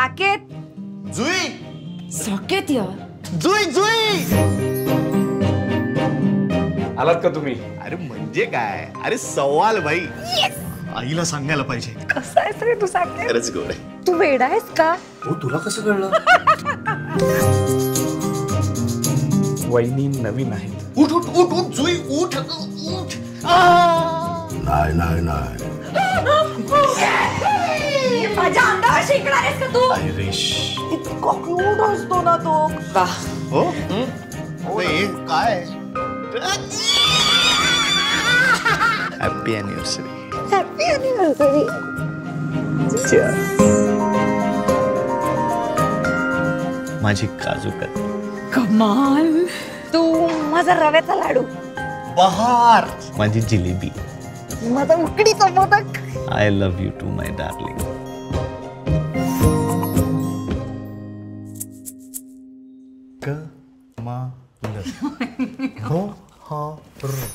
साकेत जुई साकेत या जुई जुई आलात का तुम्ही? अरे म्हणजे काय? अरे सवाल भाई आईला सांगायला पाहिजे. कसा आहेस रे तू साकेत? खरंच गोड आहे. तू वेडा आहेस का? हो तुला कसं कळलं? वहिनी नवीन आहेत. उठ उठ उठ उठ जुई उठ उठ. नाही नाही नाही. माझ्या अंगावर शिकणार आहेस का तू? आयरिश इतका क्यूट असतो ना तो. वा. हो? ओए, काय? हॅपी अॅनिव्हर्सरी हॅपी अॅनिव्हर्सरी माझी काजू कत कमाल. तू माझा रव्याचा लाडू. बहार. माझी जिलेबी. माझा उकडीचा modak. I love you too my darling क मा ल हो हा र